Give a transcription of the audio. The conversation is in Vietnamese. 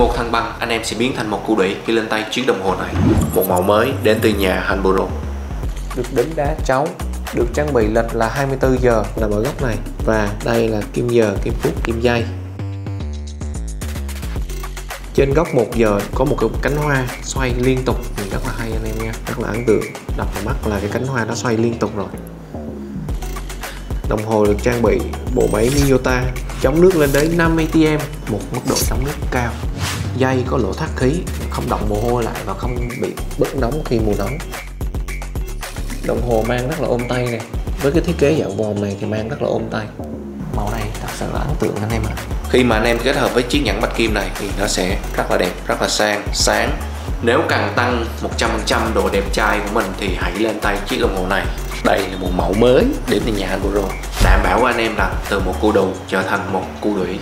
một thăng băng anh em sẽ biến thành một cụ đủy khi lên tay chiếc đồng hồ này. Một mẫu mới đến từ nhà Hanburo được đính đá cháu được trang bị lệch là 24 giờ là ở góc này. Và đây là kim giờ, kim phút, kim giây. Trên góc 1 giờ có một cái cánh hoa xoay liên tục. Rất là hay anh em nha rất là ấn tượng. Đập vào mắt là cái cánh hoa nó xoay liên tục rồi. Đồng hồ được trang bị bộ máy Miyota chống nước lên đến 5 atm một mức độ chống nước cao. Dây có lỗ thoát khí, không động mồ hôi lại và không bị bức nóng khi mùa nóng. Đồng hồ mang rất là ôm tay này với cái thiết kế dạng vòm này thì mang rất là ôm tay. Màu này thật sự là ấn tượng anh em ạ. Khi mà anh em kết hợp với chiếc nhẫn bạch kim này thì nó sẽ rất là đẹp, rất là sang, sáng. Nếu cần tăng 100% độ đẹp trai của mình thì hãy lên tay chiếc đồng hồ này. Đây là một mẫu mới đến từ nhà Handboro đảm bảo anh em là từ một cu đồ trở thành một cu đuổi